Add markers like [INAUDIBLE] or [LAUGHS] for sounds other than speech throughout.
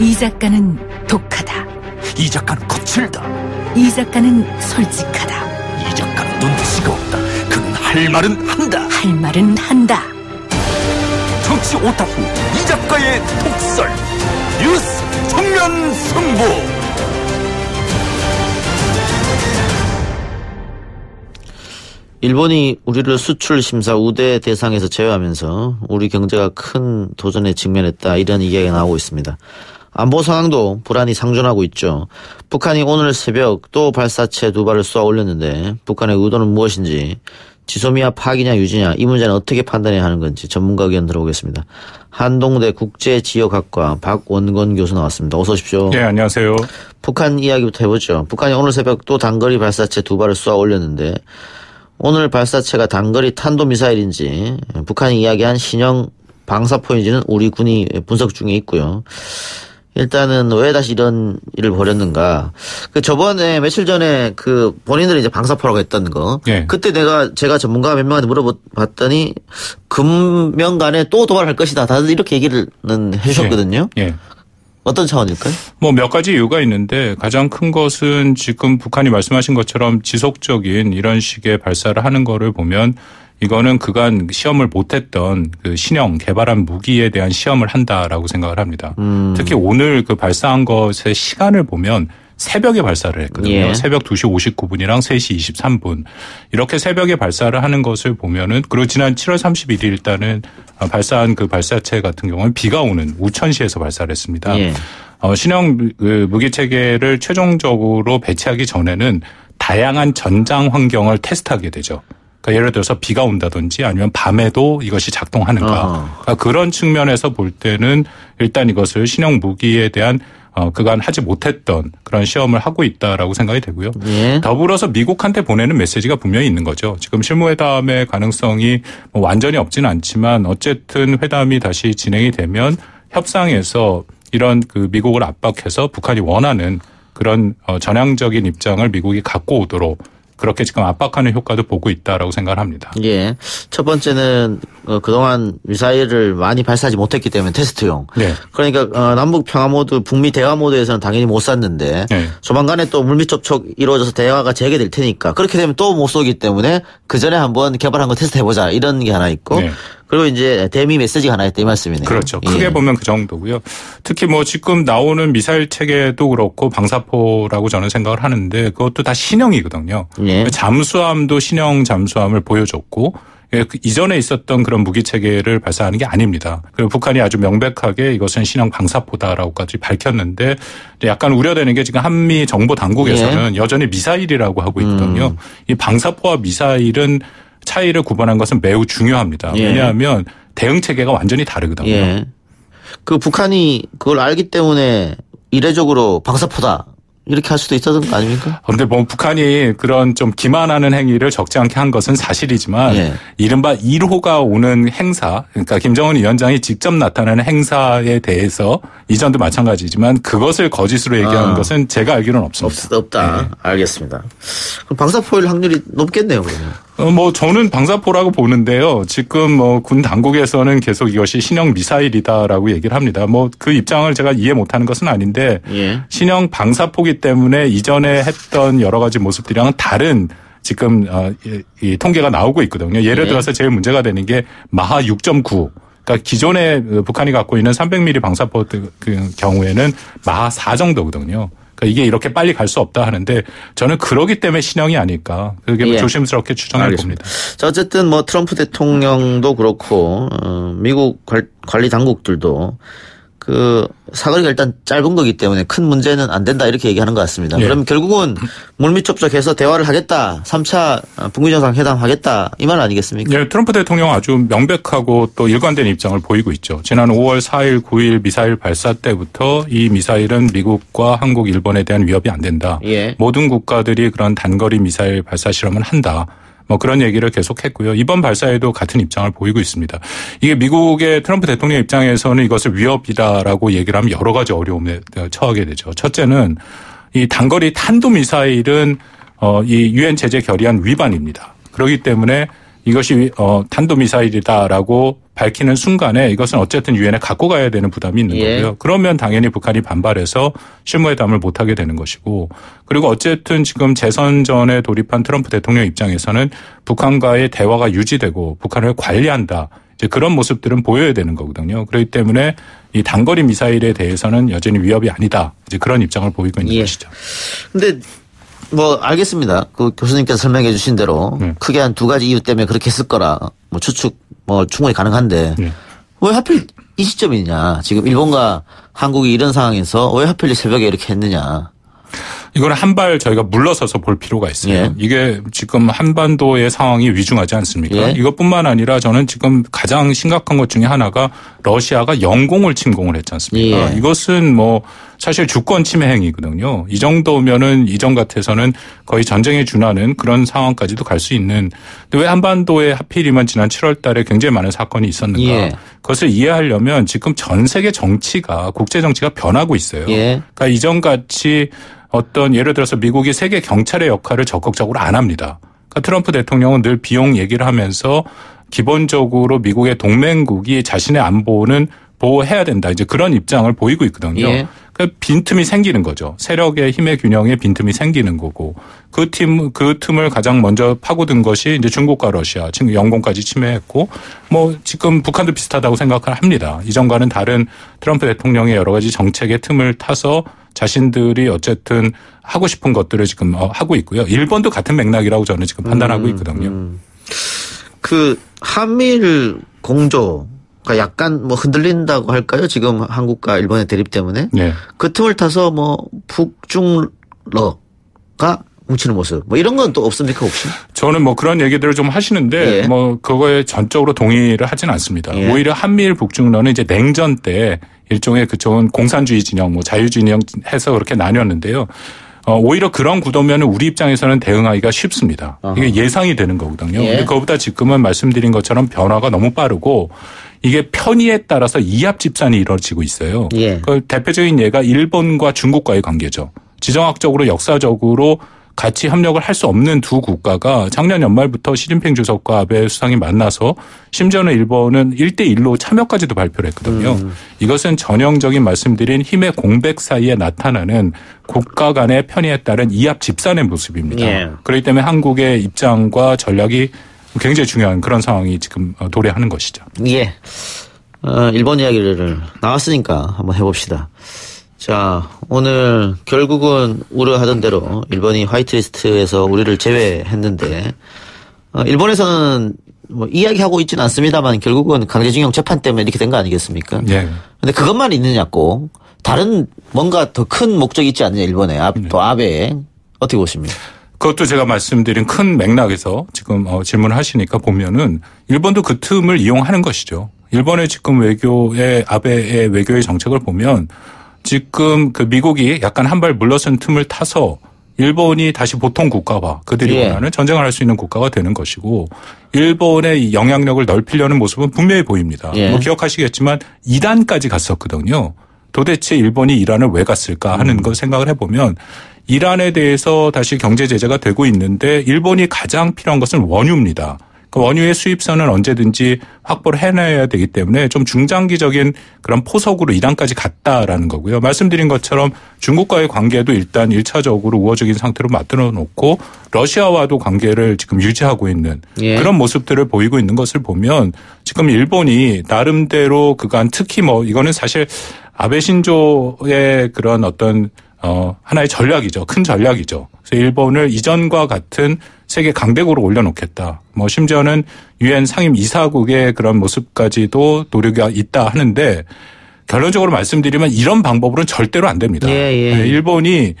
이 작가는 독하다. 이 작가는 거칠다. 이 작가는 솔직하다. 이 작가는 눈치가 없다. 그는 할 말은 한다. 할 말은 한다. 정치 오타쿠 이 작가의 독설. 뉴스 정면 승부. 일본이 우리를 수출 심사 우대 대상에서 제외하면서 우리 경제가 큰 도전에 직면했다 이런 이야기가 나오고 있습니다. 안보 상황도 불안이 상존하고 있죠. 북한이 오늘 새벽 또 발사체 두 발을 쏘아 올렸는데 북한의 의도는 무엇인지 지소미아 파기냐 유지냐 이 문제는 어떻게 판단해야 하는 건지 전문가 의견 들어보겠습니다. 한동대 국제지역학과 박원건 교수 나왔습니다. 어서 오십시오. 네, 안녕하세요. 북한 이야기부터 해보죠. 북한이 오늘 새벽 또 단거리 발사체 두 발을 쏘아 올렸는데 오늘 발사체가 단거리 탄도미사일인지 북한이 이야기한 신형 방사포인지는 우리 군이 분석 중에 있고요. 일단은 왜 다시 이런 일을 벌였는가. 그 저번에 며칠 전에 그 본인들이 이제 방사포라고 했던 거. 예. 그때 내가 제가 전문가 몇 명한테 물어봤더니 금명간에 또 도발할 것이다. 다들 이렇게 얘기를 해주셨거든요. 예. 어떤 차원일까요? 뭐 몇 가지 이유가 있는데 가장 큰 것은 지금 북한이 말씀하신 것처럼 지속적인 이런 식의 발사를 하는 거를 보면 이거는 그간 시험을 못했던 그 신형 개발한 무기에 대한 시험을 한다라고 생각을 합니다. 음. 특히 오늘 그 발사한 것의 시간을 보면 새벽에 발사를 했거든요. 예. 새벽 2시 59분이랑 3시 23분. 이렇게 새벽에 발사를 하는 것을 보면은 그리고 지난 7월 31일 일단은 발사한 그 발사체 같은 경우는 비가 오는 우천시에서 발사를 했습니다. 예. 어, 신형 그 무기 체계를 최종적으로 배치하기 전에는 다양한 전장 환경을 테스트하게 되죠. 그러니까 예를 들어서 비가 온다든지 아니면 밤에도 이것이 작동하는가. 그러니까 그런 측면에서 볼 때는 일단 이것을 신형 무기에 대한 어, 그간 하지 못했던 그런 시험을 하고 있다라고 생각이 되고요. 예. 더불어서 미국한테 보내는 메시지가 분명히 있는 거죠. 지금 실무회담의 가능성이 뭐 완전히 없지는 않지만 어쨌든 회담이 다시 진행이 되면 협상에서 이런 그 미국을 압박해서 북한이 원하는 그런 어, 전향적인 입장을 미국이 갖고 오도록 그렇게 지금 압박하는 효과도 보고 있다라고 생각을 합니다. 예. 첫 번째는 어, 그동안 미사일을 많이 발사하지 못했기 때문에 테스트용. 네. 그러니까 어, 남북 평화 모드, 북미 대화 모드에서는 당연히 못 쐈는데 네. 조만간에 또 물밑 접촉 이루어져서 대화가 재개될 테니까 그렇게 되면 또 못 쏘기 때문에 그 전에 한번 개발한 거 테스트 해보자 이런 게 하나 있고 네. 그리고 이제 대미 메시지가 하나 있다 이 말씀이네요. 그렇죠. 크게 예. 보면 그 정도고요. 특히 뭐 지금 나오는 미사일 체계도 그렇고 방사포라고 저는 생각을 하는데 그것도 다 신형이거든요. 예. 잠수함도 신형 잠수함을 보여줬고 예, 그 이전에 있었던 그런 무기 체계를 발사하는 게 아닙니다. 그리고 북한이 아주 명백하게 이것은 신형 방사포다라고까지 밝혔는데 약간 우려되는 게 지금 한미 정보 당국에서는 여전히 미사일이라고 하고 있거든요. 이 방사포와 미사일은 차이를 구분한 것은 매우 중요합니다. 예. 왜냐하면 대응 체계가 완전히 다르거든요. 예. 그 북한이 그걸 알기 때문에 이례적으로 방사포다 이렇게 할 수도 있었던 거 아닙니까? 그런데 뭐 북한이 그런 좀 기만하는 행위를 적지 않게 한 것은 사실이지만 예. 이른바 1호가 오는 행사 그러니까 김정은 위원장이 직접 나타나는 행사에 대해서 이전도 마찬가지지만 그것을 거짓으로 얘기하는 아. 것은 제가 알기로는 없습니다. 없, 없다. 네. 알겠습니다. 그럼 방사포일 확률이 높겠네요, 그러면. 어, 뭐 저는 방사포라고 보는데요. 지금 뭐 군 당국에서는 계속 이것이 신형 미사일이다라고 얘기를 합니다. 뭐 그 입장을 제가 이해 못하는 것은 아닌데 예. 신형 방사포기 때문에 이전에 했던 여러 가지 모습들이랑은 다른 지금 어, 이, 이 통계가 나오고 있거든요. 예를 예. 들어서 제일 문제가 되는 게 마하 6.9. 그러니까 기존에 그 북한이 갖고 있는 300mm 방사포 그 경우에는 마하 4 정도거든요. 그러니까 이게 이렇게 빨리 갈 수 없다 하는데 저는 그러기 때문에 신형이 아닐까. 그게 뭐 예. 조심스럽게 알겠습니다. 봅니다. 자, 어쨌든 뭐 트럼프 대통령도 그렇고, 어, 미국 관- 관리 당국들도 그 사거리가 일단 짧은 거기 때문에 큰 문제는 안 된다 이렇게 얘기하는 것 같습니다. 예. 그럼 결국은 물밑 접촉해서 대화를 하겠다. 3차 북미 정상 회담 하겠다. 이 말 아니겠습니까? 네, 트럼프 대통령 아주 명백하고 또 일관된 입장을 보이고 있죠. 지난 5월 4일, 9일 미사일 발사 때부터 이 미사일은 미국과 한국, 일본에 대한 위협이 안 된다. 예. 모든 국가들이 그런 단거리 미사일 발사 실험을 한다. 뭐 그런 얘기를 계속했고요. 이번 발사에도 같은 입장을 보이고 있습니다. 이게 미국의 트럼프 대통령 입장에서는 이것을 위협이다라고 얘기를 하면 여러 가지 어려움에 처하게 되죠. 첫째는 이 단거리 탄도 미사일은 어이 유엔 제재 결의안 위반입니다. 그렇기 때문에 이것이 어 탄도 미사일이다라고 밝히는 순간에 이것은 어쨌든 유엔에 갖고 가야 되는 부담이 있는 예. 거고요. 그러면 당연히 북한이 반발해서 실무회담을 못 하게 되는 것이고 그리고 어쨌든 지금 재선 전에 돌입한 트럼프 대통령 입장에서는 북한과의 대화가 유지되고 북한을 관리한다. 이제 그런 모습들은 보여야 되는 거거든요. 그렇기 때문에 이 단거리 미사일에 대해서는 여전히 위협이 아니다. 이제 그런 입장을 보이고 있는 예. 것이죠. 근데 뭐 알겠습니다. 그 교수님께서 설명해 주신 대로 네. 크게 한 두 가지 이유 때문에 그렇게 했을 거라 뭐 추측 뭐 충분히 가능한데 네. 왜 하필 이 시점이냐. 지금 일본과 한국이 이런 상황에서 왜 하필 새벽에 이렇게 했느냐. 이거는 한 발 저희가 물러서서 볼 필요가 있어요. 예. 이게 지금 한반도의 상황이 위중하지 않습니까? 예. 이것뿐만 아니라 저는 지금 가장 심각한 것 중에 하나가 러시아가 영공을 침공을 했지 않습니까? 예. 이것은 뭐 사실 주권 침해 행위거든요. 이 정도면은 이전 같아서는 거의 전쟁에 준하는 그런 상황까지도 갈 수 있는. 근데 왜 한반도에 하필이면 지난 7월 달에 굉장히 많은 사건이 있었는가? 예. 그것을 이해하려면 지금 전 세계 정치가 국제 정치가 변하고 있어요. 예. 그러니까 이전 같이 어떤 예를 들어서 미국이 세계 경찰의 역할을 적극적으로 안 합니다. 그러니까 트럼프 대통령은 늘 비용 얘기를 하면서 기본적으로 미국의 동맹국이 자신의 안보는 보호해야 된다. 이제 그런 입장을 보이고 있거든요. 예. 그 빈틈이 생기는 거죠. 세력의 힘의 균형에 빈틈이 생기는 거고 그 팀, 그 틈을 가장 먼저 파고든 것이 이제 중국과 러시아, 지금 영공까지 침해했고 뭐 지금 북한도 비슷하다고 생각을 합니다. 이전과는 다른 트럼프 대통령의 여러 가지 정책의 틈을 타서 자신들이 어쨌든 하고 싶은 것들을 지금 어, 하고 있고요. 일본도 같은 맥락이라고 저는 지금 판단하고 있거든요. 그 한미일 공조가 약간 뭐 흔들린다고 할까요? 지금 한국과 일본의 대립 때문에 네. 그 틈을 타서 뭐 북중러가 뭉치는 모습 뭐 이런 건 또 없습니까 혹시? 저는 뭐 그런 얘기들을 좀 하시는데 예. 뭐 그거에 전적으로 동의를 하진 않습니다. 예. 오히려 한미일 북중러는 이제 냉전 때 일종의 그쪽은 공산주의 진영, 뭐 자유주의 진영 해서 그렇게 나뉘었는데요. 어, 오히려 그런 구도면 우리 입장에서는 대응하기가 쉽습니다. 이게 예상이 되는 거거든요. 예. 근데 그것보다 지금은 말씀드린 것처럼 변화가 너무 빠르고 이게 편의에 따라서 이합 집산이 이루어지고 있어요. 예. 그 대표적인 예가 일본과 중국과의 관계죠. 지정학적으로 역사적으로 같이 협력을 할 수 없는 두 국가가 작년 연말부터 시진핑 주석과 아베 수상이 만나서 심지어는 일본은 1대1로 참여까지도 발표를 했거든요. 음. 이것은 전형적인 말씀드린 힘의 공백 사이에 나타나는 국가 간의 편의에 따른 이합 집산의 모습입니다. 예. 그렇기 때문에 한국의 입장과 전략이 굉장히 중요한 그런 상황이 지금 어, 도래하는 것이죠. 예. 어, 일본 이야기를 나왔으니까 한번 해봅시다. 자, 오늘 결국은 우려하던 대로 일본이 화이트리스트에서 우리를 제외했는데, 어, 일본에서는 뭐 이야기하고 있지는 않습니다만 결국은 강제징용 재판 때문에 이렇게 된 거 아니겠습니까? 예. 근데 그것만 있느냐 꼭 다른 뭔가 더 큰 목적이 있지 않느냐 일본에 아, 또 아베 어떻게 보십니까? 그것도 제가 말씀드린 큰 맥락에서 지금 어, 질문하시니까 보면은 일본도 그 틈을 이용하는 것이죠. 일본의 지금 외교의 아베의 외교의 정책을 보면 지금 그 미국이 약간 한 발 물러선 틈을 타서 일본이 다시 보통 국가화 그들이 예. 원하는 전쟁을 할 수 있는 국가가 되는 것이고 일본의 이 영향력을 넓히려는 모습은 분명히 보입니다. 예. 뭐 기억하시겠지만 이란까지 갔었거든요. 도대체 일본이 이란을 왜 갔을까 하는 걸 생각을 해보면 이란에 대해서 다시 경제 제재가 되고 있는데 일본이 가장 필요한 것은 원유입니다. 그 원유의 수입선은 언제든지 확보를 해내야 되기 때문에 좀 중장기적인 그런 포석으로 이란까지 갔다라는 거고요. 말씀드린 것처럼 중국과의 관계도 일단 1차적으로 우호적인 상태로 만들어 놓고 러시아와도 관계를 지금 유지하고 있는 예. 그런 모습들을 보이고 있는 것을 보면 지금 일본이 나름대로 그간 특히 뭐 이거는 사실 아베 신조의 그런 어떤 어 하나의 전략이죠. 큰 전략이죠. 그래서 일본을 이전과 같은 세계 강대국으로 올려놓겠다. 뭐 심지어는 유엔 상임 이사국의 그런 모습까지도 노력이 있다 하는데 결론적으로 말씀드리면 이런 방법으로는 절대로 안 됩니다. 예, 예. 네, 일본이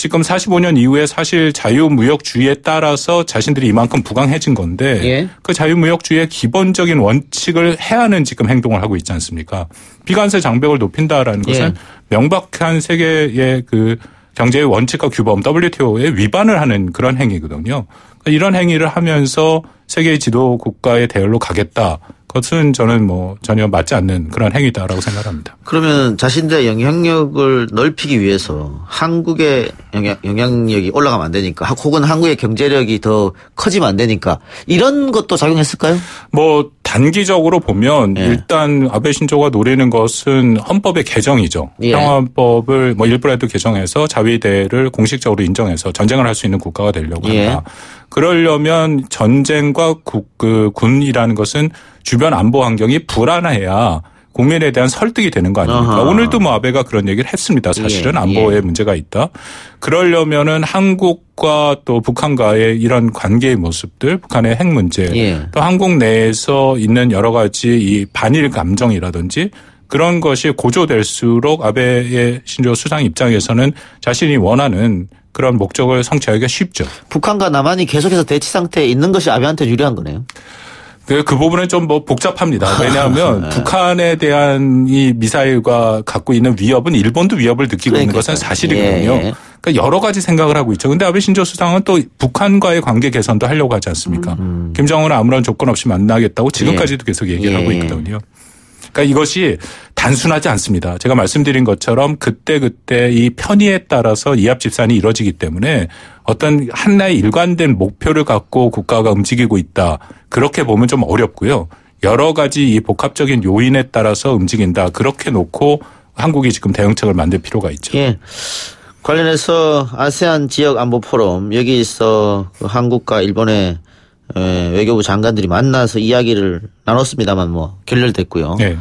지금 45년 이후에 사실 자유무역주의에 따라서 자신들이 이만큼 부강해진 건데 예. 그 자유무역주의의 기본적인 원칙을 해하는 지금 행동을 하고 있지 않습니까? 비관세 장벽을 높인다라는 것은 예. 명백한 세계의 그 경제의 원칙과 규범 WTO에 위반을 하는 그런 행위거든요. 그러니까 이런 행위를 하면서 세계 지도 국가의 대열로 가겠다. 것은 저는 뭐 전혀 맞지 않는 그런 행위다라고 생각합니다. 그러면 자신들의 영향력을 넓히기 위해서 한국의 영향, 영향력이 올라가면 안 되니까 혹은 한국의 경제력이 더 커지면 안 되니까 이런 것도 작용했을까요? 뭐 단기적으로 보면 예. 일단 아베 신조가 노리는 것은 헌법의 개정이죠. 예. 평화헌법을 뭐 일부라도 개정해서 자위대를 공식적으로 인정해서 전쟁을 할 수 있는 국가가 되려고 예. 한다. 그러려면 전쟁과 국, 그 군이라는 것은 주변 안보 환경이 불안해야 국민에 대한 설득이 되는 거 아닙니까? 아하. 오늘도 뭐 아베가 그런 얘기를 했습니다. 사실은 예, 안보에 예. 문제가 있다. 그러려면은 한국과 또 북한과의 이런 관계의 모습들, 북한의 핵 문제, 예. 또 한국 내에서 있는 여러 가지 이 반일 감정이라든지 그런 것이 고조될수록 아베의 신조 수상 입장에서는 자신이 원하는 그런 목적을 성취하기가 쉽죠. 북한과 남한이 계속해서 대치 상태에 있는 것이 아베한테 유리한 거네요. 그, 그 부분은 좀 뭐 복잡합니다. 왜냐하면 [LAUGHS] 네. 북한에 대한 이 미사일과 갖고 있는 위협은 일본도 위협을 느끼고 있는 것은. 사실이거든요. 예. 그러니까 여러 가지 생각을 하고 있죠. 근데 아베 신조 수상은 또 북한과의 관계 개선도 하려고 하지 않습니까? 김정은은 아무런 조건 없이 만나겠다고 지금까지도 계속 얘기를 음. 예. 하고 있거든요. 그러니까 이것이 단순하지 않습니다. 제가 말씀드린 것처럼 그때그때 이 편의에 따라서 이합 집산이 이루어지기 때문에 어떤 하나의 일관된 목표를 갖고 국가가 움직이고 있다. 그렇게 보면 좀 어렵고요. 여러 가지 이 복합적인 요인에 따라서 움직인다. 그렇게 놓고 한국이 지금 대응책을 만들 필요가 있죠. 예. 관련해서 아세안 지역 안보 포럼 여기서 그 한국과 일본의 에, 외교부 장관들이 만나서 이야기를 나눴습니다만 뭐 결렬됐고요. 네.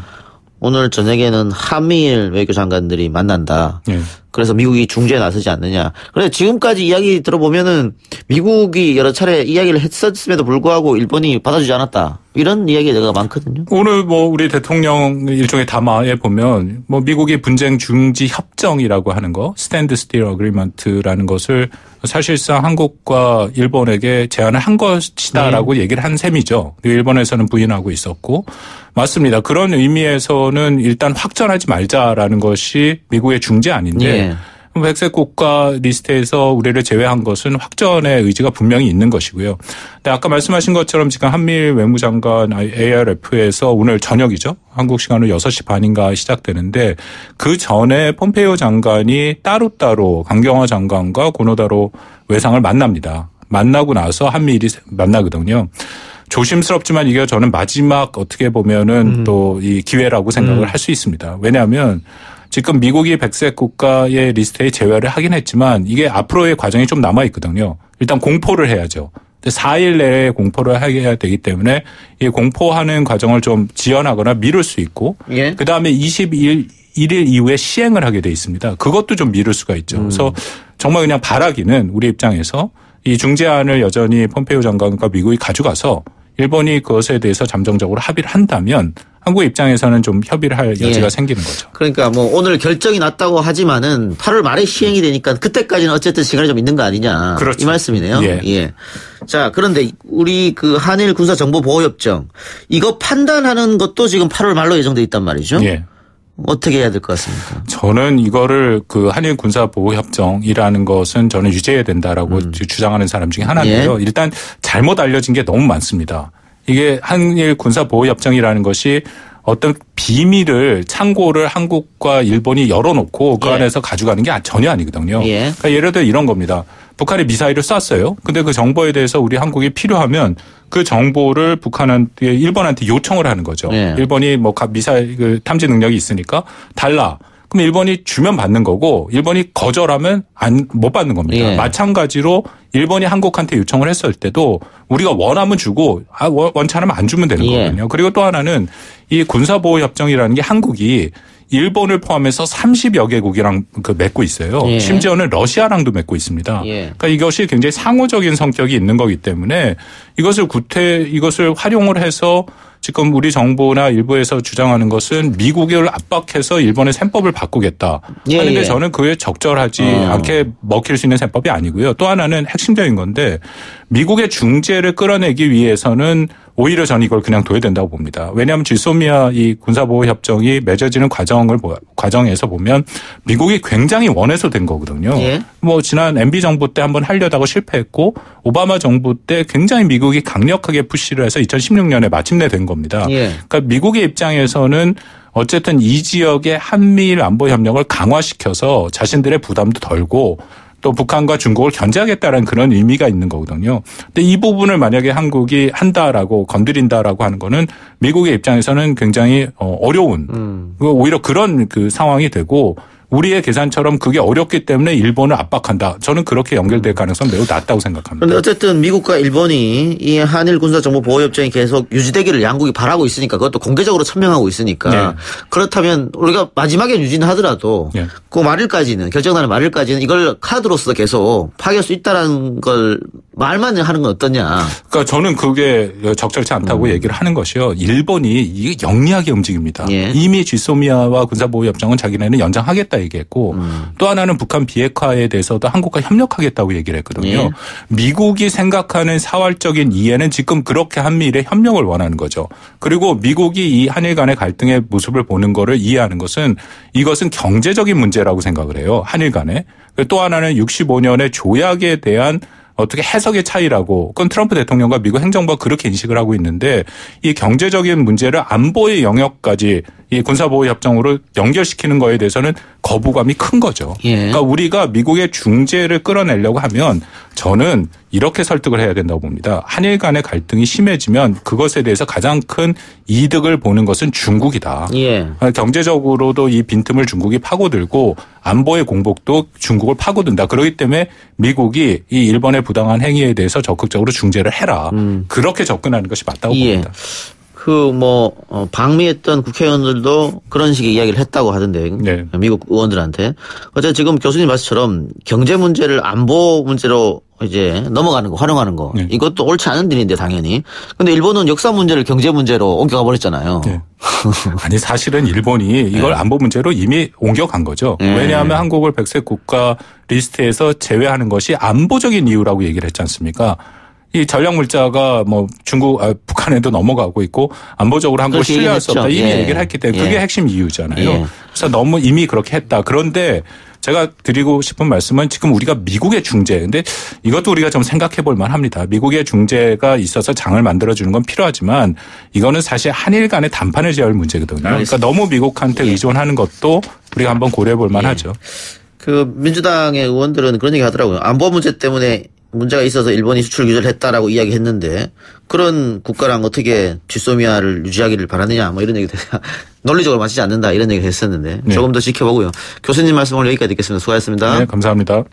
오늘 저녁에는 한미일 외교 장관들이 만난다. 네. 그래서 미국이 중재에 나서지 않느냐. 그런데 지금까지 이야기 들어보면은 미국이 여러 차례 이야기를 했었음에도 불구하고 일본이 받아주지 않았다. 이런 이야기가 많거든요. 오늘 뭐 우리 대통령 일종의 담화에 보면 뭐 미국이 분쟁 중지 협정이라고 하는 거 standstill agreement라는 것을 사실상 한국과 일본에게 제안을 한 것이다라고 얘기를 한 셈이죠. 일본에서는 부인하고 있었고 맞습니다. 그런 의미에서는 일단 확전하지 말자라는 것이 미국의 중재 아닌데 예. 백색 국가 리스트에서 우리를 제외한 것은 확전의 의지가 분명히 있는 것이고요. 근데 아까 말씀하신 것처럼 지금 한미일 외무장관 ARF에서 오늘 저녁이죠. 한국 시간으로 6시 반인가 시작되는데 그 전에 폼페이오 장관이 따로따로 강경화 장관과 고노다로 외상을 만납니다. 만나고 나서 한미일이 만나거든요. 조심스럽지만 이게 저는 마지막 어떻게 보면은 또 이 기회라고 생각을 할수 있습니다. 왜냐하면 지금 미국이 백색 국가의 리스트에 제외를 하긴 했지만 이게 앞으로의 과정이 좀 남아 있거든요. 일단 공포를 해야죠. 근데 4일 내에 공포를 해야 되기 때문에 이 공포하는 과정을 좀 지연하거나 미룰 수 있고 예. 그 다음에 21일 이후에 시행을 하게 돼 있습니다. 그것도 좀 미룰 수가 있죠. 그래서 정말 그냥 바라기는 우리 입장에서 이 중재안을 여전히 폼페이오 장관과 미국이 가져가서 일본이 그것에 대해서 잠정적으로 합의를 한다면 한국 입장에서는 좀 협의를 할 여지가 예. 생기는 거죠. 그러니까 뭐 오늘 결정이 났다고 하지만은 8월 말에 시행이 되니까 그때까지는 어쨌든 시간이 좀 있는 거 아니냐. 그렇죠. 이 말씀이네요. 예. 자, 그런데 우리 그 한일 군사 정보 보호 협정 이거 판단하는 것도 지금 8월 말로 예정돼 있단 말이죠. 예. 어떻게 해야 될 것 같습니까? 저는 이거를 그 한일 군사 보호 협정이라는 것은 저는 유지해야 된다라고 주장하는 사람 중에 하나인데요. 음. 예. 일단 잘못 알려진 게 너무 많습니다. 이게 한일 군사 보호 협정이라는 것이 어떤 비밀을 창고를 한국과 일본이 열어놓고 그 예. 안에서 가져가는 게 전혀 아니거든요. 예. 그러니까 예를 들어 이런 겁니다. 북한이 미사일을 쐈어요. 근데 그 정보에 대해서 우리 한국이 필요하면 그 정보를 북한한테 일본한테 요청을 하는 거죠. 예. 일본이 뭐 가- 미사일 그 탐지 능력이 있으니까 달라. 그럼 일본이 주면 받는 거고 일본이 거절하면 안 못 받는 겁니다. 예. 마찬가지로 일본이 한국한테 요청을 했을 때도 우리가 원하면 주고 아, 원- 원치 않으면 안 주면 되는 예. 거거든요. 그리고 또 하나는 이 군사보호 협정이라는 게 한국이 일본을 포함해서 30여 개국이랑 그 맺고 있어요. 예. 심지어는 러시아랑도 맺고 있습니다. 예. 그러니까 이것이 굉장히 상호적인 성격이 있는 거기 때문에 이것을 구태 이것을 활용을 해서 지금 우리 정부나 일부에서 주장하는 것은 미국을 압박해서 일본의 셈법을 바꾸겠다 예, 하는데 예. 저는 그에 적절하지 어. 않게 먹힐 수 있는 셈법이 아니고요. 또 하나는 핵심적인 건데 미국의 중재를 끌어내기 위해서는 오히려 저는 이걸 그냥 둬야 된다고 봅니다. 왜냐하면 질소미아 이 군사보호 협정이 맺어지는 과정을 보- 과정에서 보면 미국이 굉장히 원해서 된 거거든요. 예. 뭐 지난 MB 정부 때 한번 하려다가 실패했고 오바마 정부 때 굉장히 미국이 강력하게 푸시를 해서 2016년에 마침내 된 겁니다. 예. 그러니까 미국의 입장에서는 어쨌든 이 지역의 한미일 안보 협력을 강화시켜서 자신들의 부담도 덜고 또 북한과 중국을 견제하겠다는 그런 의미가 있는 거거든요. 근데 이 부분을 만약에 한국이 한다라고 건드린다라고 하는 거는 미국의 입장에서는 굉장히 어, 어려운 그리고 오히려 그런 그 상황이 되고 우리의 계산처럼 그게 어렵기 때문에 일본을 압박한다. 저는 그렇게 연결될 가능성은 매우 낮다고 생각합니다. 그런데 어쨌든 미국과 일본이 이 한일 군사 정보 보호 협정이 계속 유지되기를 양국이 바라고 있으니까 그것도 공개적으로 천명하고 있으니까 네. 그렇다면 우리가 마지막에 유지는 하더라도 네. 그 말일까지는 결정나는 말일까지는 이걸 카드로서 계속 파괴할 수 있다라는 걸 말만 하는 건 어떠냐. 그러니까 저는 그게 적절치 않다고 얘기를 하는 것이요. 일본이 이게 영리하게 움직입니다. 예. 이미 쥐소미아와 군사보호협정은 자기네는 연장하겠다 얘기했고 또 하나는 북한 비핵화에 대해서도 한국과 협력하겠다고 얘기를 했거든요. 예. 미국이 생각하는 사활적인 이해는 지금 그렇게 한미일의 협력을 원하는 거죠. 그리고 미국이 이 한일 간의 갈등의 모습을 보는 거를 이해하는 것은 이것은 경제적인 문제라고 생각을 해요. 한일 간에. 또 하나는 65년의 조약에 대한 어떻게 해석의 차이라고 그건 트럼프 대통령과 미국 행정부가 그렇게 인식을 하고 있는데 이 경제적인 문제를 안보의 영역까지 이 군사보호 협정으로 연결시키는 거에 대해서는 거부감이 큰 거죠. 예. 그러니까 우리가 미국의 중재를 끌어내려고 하면 저는 이렇게 설득을 해야 된다고 봅니다. 한일 간의 갈등이 심해지면 그것에 대해서 가장 큰 이득을 보는 것은 중국이다. 예. 경제적으로도 이 빈틈을 중국이 파고들고 안보의 공복도 중국을 파고든다. 그렇기 때문에 미국이 이 일본의 부당한 행위에 대해서 적극적으로 중재를 해라. 그렇게 접근하는 것이 맞다고 예. 봅니다. 그 뭐 방미했던 국회의원들도 그런 식의 이야기를 했다고 하던데 네. 미국 의원들한테 어쨌든 지금 교수님 말씀처럼 경제 문제를 안보 문제로 이제 넘어가는 거 활용하는 거 네. 이것도 옳지 않은 일인데 당연히 근데 일본은 역사 문제를 경제 문제로 옮겨가 버렸잖아요. 네. [LAUGHS] 아니 사실은 일본이 이걸 안보 문제로 이미 옮겨간 거죠. 네. 왜냐하면 한국을 백색 국가 리스트에서 제외하는 것이 안보적인 이유라고 얘기를 했지 않습니까? 이 전략 물자가 뭐 중국 아, 북한에도 넘어가고 있고 안보적으로 한국을 그렇게 신뢰할 수 없다. 이미 예. 얘기를 했기 때문에 그게 예. 핵심 이유잖아요. 예. 그래서 너무 이미 그렇게 했다. 그런데 제가 드리고 싶은 말씀은 지금 우리가 미국의 중재. 근데 이것도 우리가 좀 생각해 볼 만합니다. 미국의 중재가 있어서 장을 만들어 주는 건 필요하지만 이거는 사실 한일 간의 단판을 지어야 할 문제거든요. 그러니까 너무 미국한테 예. 의존하는 것도 우리가 한번 고려해 볼 만하죠. 그 민주당의 의원들은 그런 얘기 하더라고요. 안보 문제 때문에 문제가 있어서 일본이 수출 규제를 했다라고 이야기했는데 그런 국가랑 어떻게 쥐소미아를 유지하기를 바라느냐 뭐 이런 얘기도 [LAUGHS] 논리적으로 맞지 않는다 이런 얘기 했었는데 네. 조금 더 지켜보고요. 교수님 말씀 오늘 여기까지 듣겠습니다. 수고하셨습니다. 네, 감사합니다.